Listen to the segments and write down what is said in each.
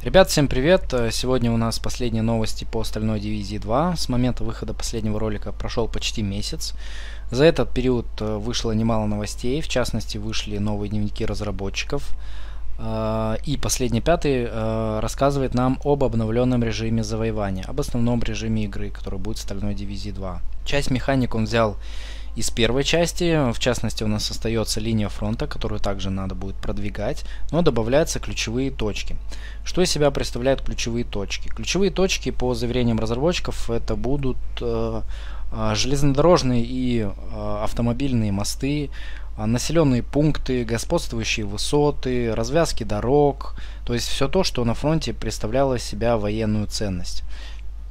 Ребят, всем привет! Сегодня у нас последние новости по Стальной Дивизии 2. С момента выхода последнего ролика прошел почти месяц. За этот период э, вышло немало новостей, в частности вышли новые дневники разработчиков. Э, и последний пятый э, рассказывает нам об обновленном режиме завоевания, об основном режиме игры, который будет в Стальной Дивизии 2. Часть механик он взял из первой части. В частности, у нас остается линия фронта, которую также надо будет продвигать, но добавляются ключевые точки. Что из себя представляют ключевые точки? Ключевые точки, по заверениям разработчиков, это будут э, э, железнодорожные и э, автомобильные мосты, э, населенные пункты, господствующие высоты, развязки дорог, то есть все то, что на фронте представляло себя военную ценность.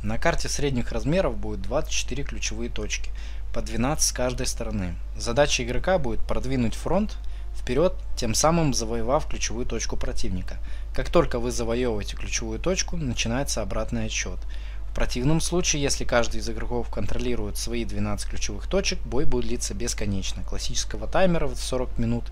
На карте средних размеров будет 24 ключевые точки по 12 с каждой стороны. Задача игрока будет продвинуть фронт вперед, тем самым завоевав ключевую точку противника. Как только вы завоевываете ключевую точку, начинается обратный отсчет. В противном случае, если каждый из игроков контролирует свои 12 ключевых точек, бой будет длиться бесконечно. Классического таймера в 40 минут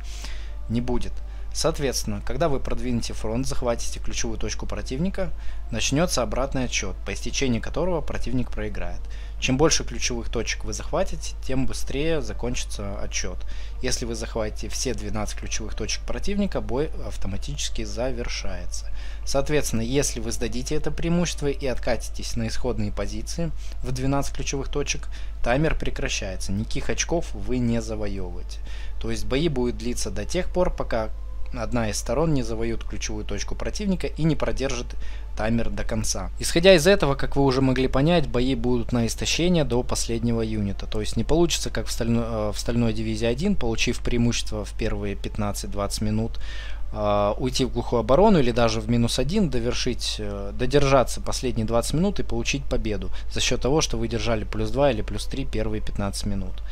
не будет. Соответственно, когда вы продвинете фронт, захватите ключевую точку противника, начнется обратный отсчет, по истечении которого противник проиграет. Чем больше ключевых точек вы захватите, тем быстрее закончится отчет. Если вы захватите все 12 ключевых точек противника, бой автоматически завершается. Соответственно, если вы сдадите это преимущество и откатитесь на исходные позиции в 12 ключевых точек, таймер прекращается. Никаких очков вы не завоевываете. То есть бои будут длиться до тех пор, пока одна из сторон не завоюет ключевую точку противника и не продержит таймер до конца. Исходя из этого, как вы уже могли понять, бои будут на истощение до последнего юнита. То есть не получится, как в стальной, э, в стальной дивизии 1, получив преимущество в первые 15-20 минут, э, уйти в глухую оборону или даже в минус 1, довершить, э, додержаться последние 20 минут и получить победу за счет того, что вы держали плюс 2 или плюс 3 первые 15 минут.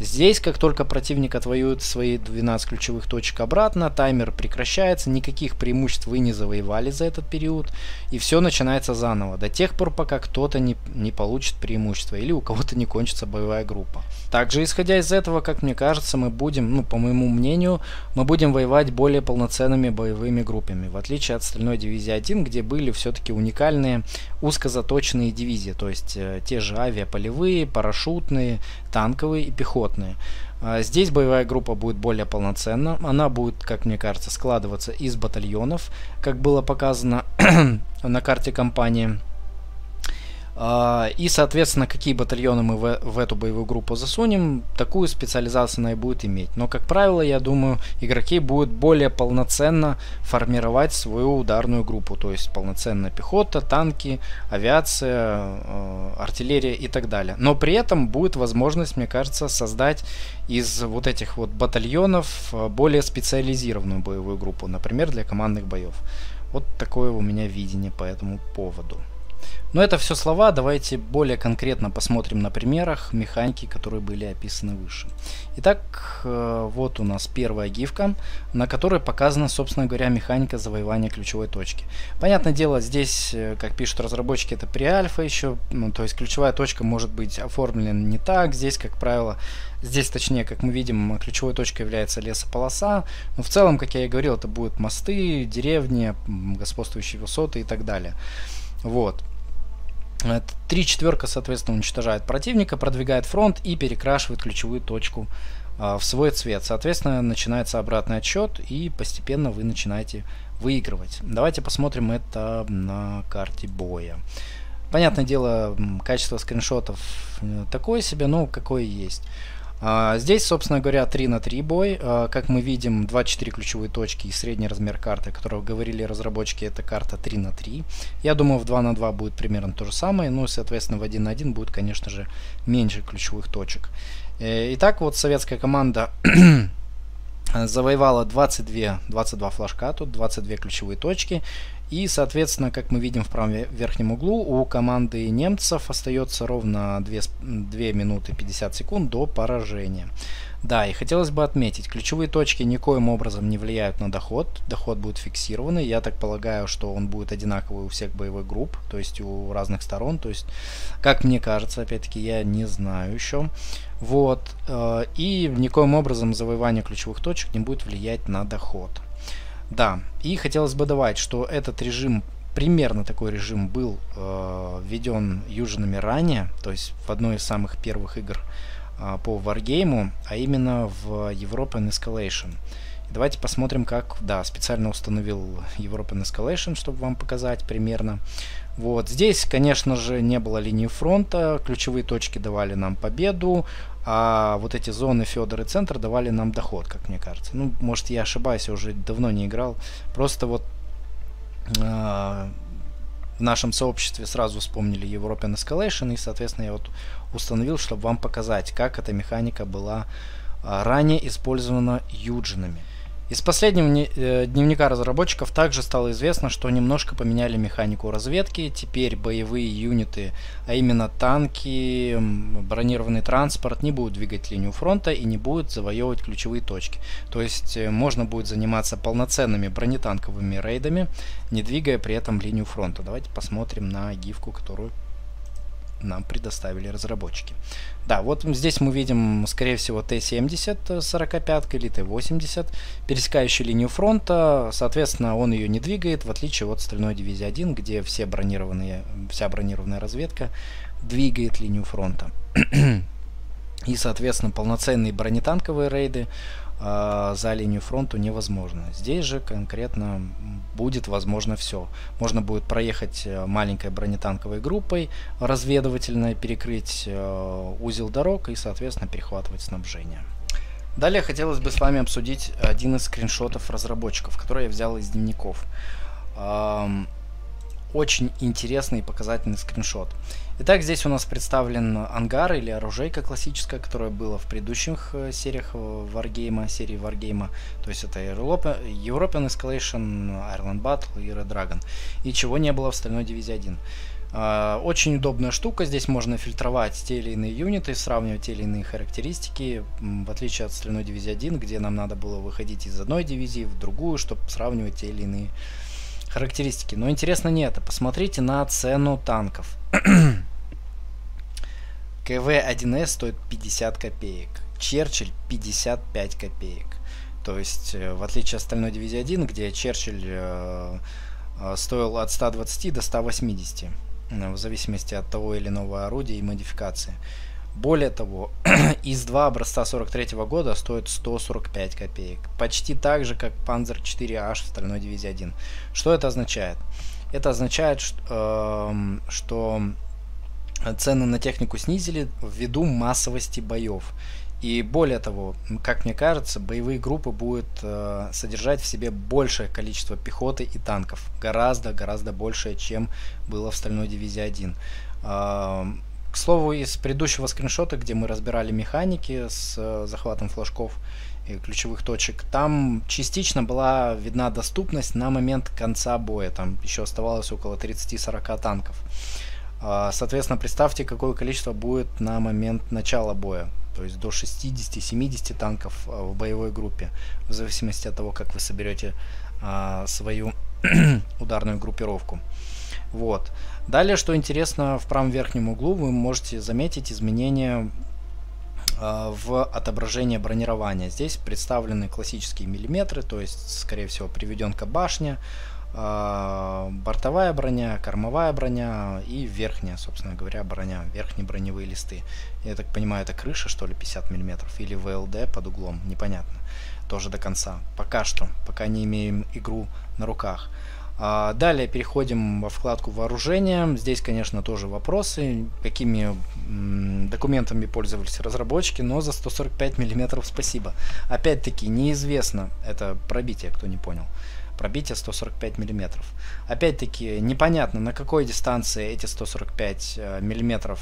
Здесь, как только противник отвоюет свои 12 ключевых точек обратно, таймер прекращается, никаких преимуществ вы не завоевали за этот период, и все начинается заново, до тех пор, пока кто-то не, не получит преимущество или у кого-то не кончится боевая группа. Также, исходя из этого, как мне кажется, мы будем, ну, по моему мнению, мы будем воевать более полноценными боевыми группами, в отличие от остальной дивизии 1, где были все-таки уникальные узко заточенные дивизии, то есть э, те же авиаполевые, парашютные, танковые и пехотные. А, здесь боевая группа будет более полноценна. Она будет, как мне кажется, складываться из батальонов, как было показано на карте компании. А, и, соответственно, какие батальоны мы в, эту боевую группу засунем, такую специализацию она и будет иметь. Но, как правило, я думаю, игроки будут более полноценно формировать свою ударную группу. То есть полноценная пехота, танки, авиация, э, артиллерия и так далее. Но при этом будет возможность, мне кажется, создать из вот этих вот батальонов э, более специализированную боевую группу. Например, для командных боев. Вот такое у меня видение по этому поводу. Но это все слова, давайте более конкретно посмотрим на примерах механики, которые были описаны выше. Итак, э, вот у нас первая гифка, на которой показана, собственно говоря, механика завоевания ключевой точки. Понятное дело, здесь, э, как пишут разработчики, это pre-альфа еще, ну, то есть ключевая точка может быть оформлена не так. Здесь, как правило, здесь точнее, как мы видим, ключевой точкой является лесополоса. Но в целом, как я и говорил, это будут мосты, деревни, господствующие высоты и так далее. Вот. Три четверка, соответственно, уничтожает противника, продвигает фронт и перекрашивает ключевую точку э, в свой цвет. Соответственно, начинается обратный отсчет и постепенно вы начинаете выигрывать. Давайте посмотрим это на карте боя. Понятное дело, качество скриншотов э, такое себе, но какое есть. А, здесь, собственно говоря, 3 на 3 бой. А, как мы видим, 24 ключевые точки и средний размер карты, о которой говорили разработчики, это карта 3 на 3. Я думаю, в 2 на 2 будет примерно то же самое. Ну и, соответственно, в 1 на 1 будет, конечно же, меньше ключевых точек. Э, итак, вот советская команда завоевала 22, 22 флажка, тут 22 ключевые точки. И, соответственно, как мы видим в правом верхнем углу, у команды немцев остается ровно 2, 2 минуты 50 секунд до поражения. Да, и хотелось бы отметить, ключевые точки никоим образом не влияют на доход. Доход будет фиксированный. Я так полагаю, что он будет одинаковый у всех боевых групп, то есть у разных сторон. То есть, как мне кажется, опять-таки, я не знаю еще. Вот. Э, и никоим образом завоевание ключевых точек не будет влиять на доход. Да, и хотелось бы добавить, что этот режим примерно такой режим был э, введен южинами ранее, то есть в одной из самых первых игр по Wargame, а именно в European Escalation. Давайте посмотрим, как, да, специально установил European Escalation, чтобы вам показать примерно. Вот, здесь, конечно же, не было линии фронта, ключевые точки давали нам победу, а вот эти зоны Федор и Центр давали нам доход, как мне кажется. Ну, может, я ошибаюсь, я уже давно не играл. Просто вот э, в нашем сообществе сразу вспомнили European Escalation, и, соответственно, я вот установил, чтобы вам показать, как эта механика была э, ранее использована юджинами. Из последнего э, дневника разработчиков также стало известно, что немножко поменяли механику разведки. Теперь боевые юниты, а именно танки, бронированный транспорт, не будут двигать линию фронта и не будут завоевывать ключевые точки. То есть э, можно будет заниматься полноценными бронетанковыми рейдами, не двигая при этом линию фронта. Давайте посмотрим на гифку, которую нам предоставили разработчики. Да, вот здесь мы видим, скорее всего, Т-70 45 или Т-80, пересекающую линию фронта. Соответственно, он ее не двигает, в отличие от стальной дивизии 1, где все бронированные, вся бронированная разведка двигает линию фронта. И, соответственно, полноценные бронетанковые рейды э, за линию фронта невозможно. Здесь же конкретно будет возможно все. Можно будет проехать э, маленькой бронетанковой группой разведывательной, перекрыть э, узел дорог и, соответственно, перехватывать снабжение. Далее хотелось бы с вами обсудить один из скриншотов разработчиков, который я взял из дневников. Эм, очень интересный и показательный скриншот. Итак, здесь у нас представлен ангар или оружейка классическая, которая была в предыдущих э, сериях Wargame, серии Wargame. То есть это European Escalation, Ireland Battle и Red Dragon. И чего не было в Стальной Дивизии 1. Uh, очень удобная штука, здесь можно фильтровать те или иные юниты, сравнивать те или иные характеристики, в отличие от Стальной Дивизии 1, где нам надо было выходить из одной дивизии в другую, чтобы сравнивать те или иные. Но интересно не это. Посмотрите на цену танков. КВ-1С стоит 50 копеек. Черчилль 55 копеек. То есть, э, в отличие от остальной дивизии 1, где Черчилль э, э, стоил от 120 до 180, э, в зависимости от того или иного орудия и модификации. Более того, ИС-2 образца 43 -го года стоит 145 копеек. Почти так же, как Panzer 4H в стальной дивизии 1. Что это означает? Это означает, что, э, что цены на технику снизили ввиду массовости боев. И более того, как мне кажется, боевые группы будут э, содержать в себе большее количество пехоты и танков. Гораздо-гораздо большее, чем было в Стальной дивизии 1. Э, к слову, из предыдущего скриншота, где мы разбирали механики с э, захватом флажков и ключевых точек, там частично была видна доступность на момент конца боя. Там еще оставалось около 30-40 танков. Э, соответственно, представьте, какое количество будет на момент начала боя. То есть до 60-70 танков э, в боевой группе. В зависимости от того, как вы соберете э, свою ударную группировку. Вот. Далее, что интересно, в правом верхнем углу вы можете заметить изменения э, в отображении бронирования. Здесь представлены классические миллиметры, то есть, скорее всего, приведенка башня, э, бортовая броня, кормовая броня и верхняя, собственно говоря, броня, верхние броневые листы. Я так понимаю, это крыша, что ли, 50 миллиметров или ВЛД под углом, непонятно. Тоже до конца. Пока что, пока не имеем игру на руках. А, далее переходим во вкладку вооружения. Здесь, конечно, тоже вопросы, какими документами пользовались разработчики, но за 145 миллиметров спасибо. Опять-таки, неизвестно, это пробитие, кто не понял. Пробитие 145 миллиметров. Опять-таки, непонятно, на какой дистанции эти 145 э, миллиметров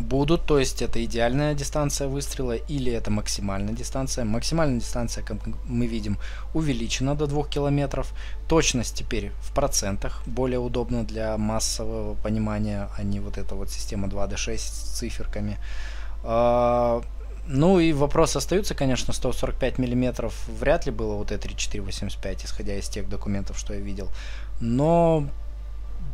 будут, то есть это идеальная дистанция выстрела или это максимальная дистанция. Максимальная дистанция, как мы видим, увеличена до 2 километров. Точность теперь в процентах, более удобно для массового понимания, а не вот эта вот система 2D6 с циферками. А, ну и вопрос остаются, конечно, 145 миллиметров вряд ли было вот E3485, исходя из тех документов, что я видел. Но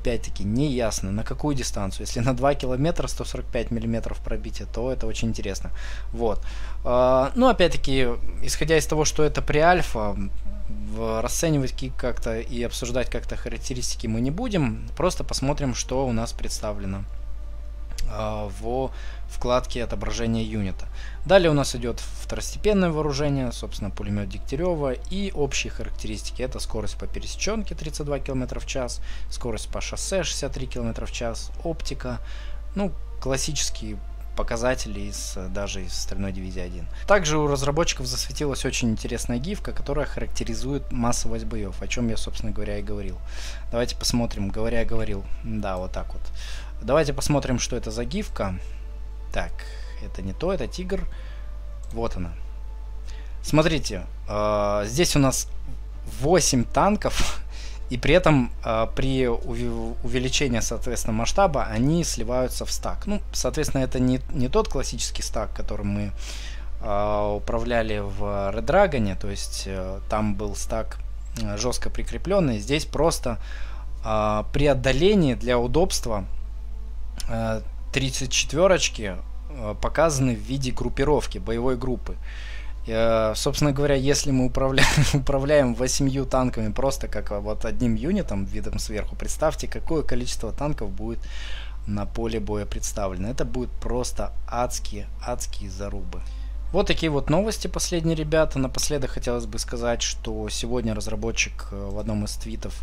опять-таки не ясно, на какую дистанцию. Если на 2 километра 145 миллиметров пробития, то это очень интересно. Вот. А, ну, опять-таки, исходя из того, что это при альфа, расценивать как-то и обсуждать как-то характеристики мы не будем, просто посмотрим, что у нас представлено в вкладке отображения юнита. Далее у нас идет второстепенное вооружение, собственно пулемет Дегтярева и общие характеристики. Это скорость по пересеченке 32 км в час, скорость по шоссе 63 км в час, оптика, ну классические показатели из, даже из стальной дивизии 1. Также у разработчиков засветилась очень интересная гифка, которая характеризует массовость боев, о чем я, собственно говоря, и говорил. Давайте посмотрим, говоря, говорил. Да, вот так вот. Давайте посмотрим, что это за гифка. Так, это не то, это тигр. Вот она. Смотрите, э, здесь у нас 8 танков и при этом э, при увеличении, соответственно, масштаба они сливаются в стак. Ну, соответственно, это не, не тот классический стак, которым мы э, управляли в Red Dragon, то есть э, там был стак э, жестко прикрепленный. Здесь просто э, при отдалении для удобства 34-очки э, показаны в виде группировки, боевой группы. Э, собственно говоря, если мы управляем, управляем восемью танками просто как вот одним юнитом, видом сверху, представьте, какое количество танков будет на поле боя представлено. Это будет просто адские, адские зарубы. Вот такие вот новости последние, ребята. Напоследок хотелось бы сказать, что сегодня разработчик э, в одном из твитов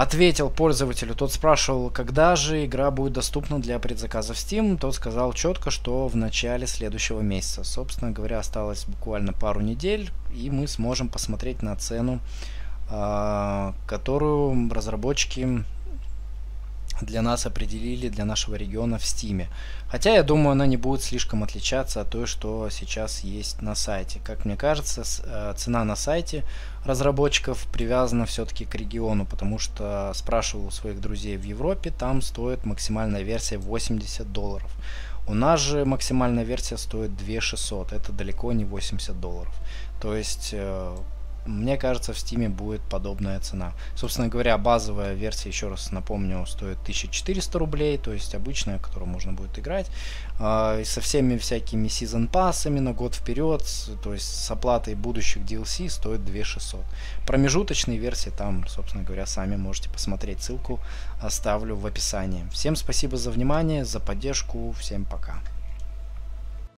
ответил пользователю. Тот спрашивал, когда же игра будет доступна для предзаказа в Steam. Тот сказал четко, что в начале следующего месяца. Собственно говоря, осталось буквально пару недель, и мы сможем посмотреть на цену, а, которую разработчики для нас определили для нашего региона в Стиме. Хотя я думаю, она не будет слишком отличаться от той, что сейчас есть на сайте. Как мне кажется, э, цена на сайте разработчиков привязана все-таки к региону, потому что спрашивал у своих друзей в Европе, там стоит максимальная версия 80 долларов. У нас же максимальная версия стоит 2600, это далеко не 80 долларов. То есть э, мне кажется, в Steam будет подобная цена. Собственно говоря, базовая версия, еще раз напомню, стоит 1400 рублей, то есть обычная, которую можно будет играть. Э, со всеми всякими сезон пассами на год вперед, то есть с оплатой будущих DLC стоит 2600. Промежуточные версии там, собственно говоря, сами можете посмотреть. Ссылку оставлю в описании. Всем спасибо за внимание, за поддержку. Всем пока.